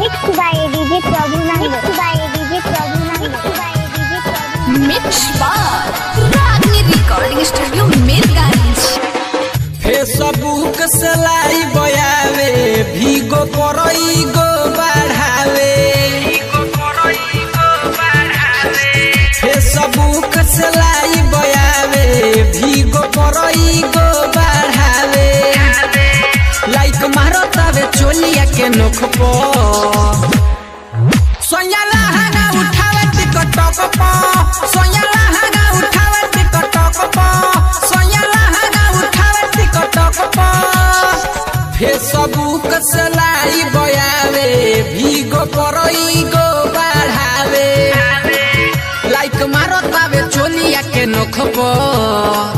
Mix by DJ Prabhu Nand mix by DJ mix by Ragini recording studio मेर gardens Facebook से भीगो परई नोख पो। सोयाला हंगा उठावे टिकटक पो। सोयाला हंगा उठावे टिकटक पो। सोयाला हंगा उठावे टिकटक पो। फेसबुक से लाई बयावे, भीगो परई गो बढ़ावे। लाइक मारो तावे चोलिया के नोख पो।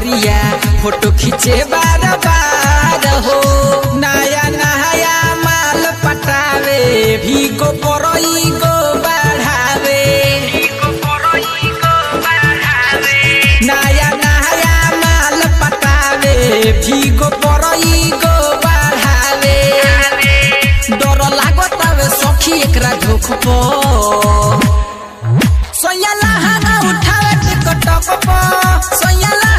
बिहरिया फ़ोटो खींचे बार बार हो। नया नया माल पटावे, भीगो परई गो बढ़ावे। नया नया माल पटावे, भीगो परई गो बढ़ावे। डर लागतावे सखी सोयाला हंगा उठावे टिकटक पो सोयाला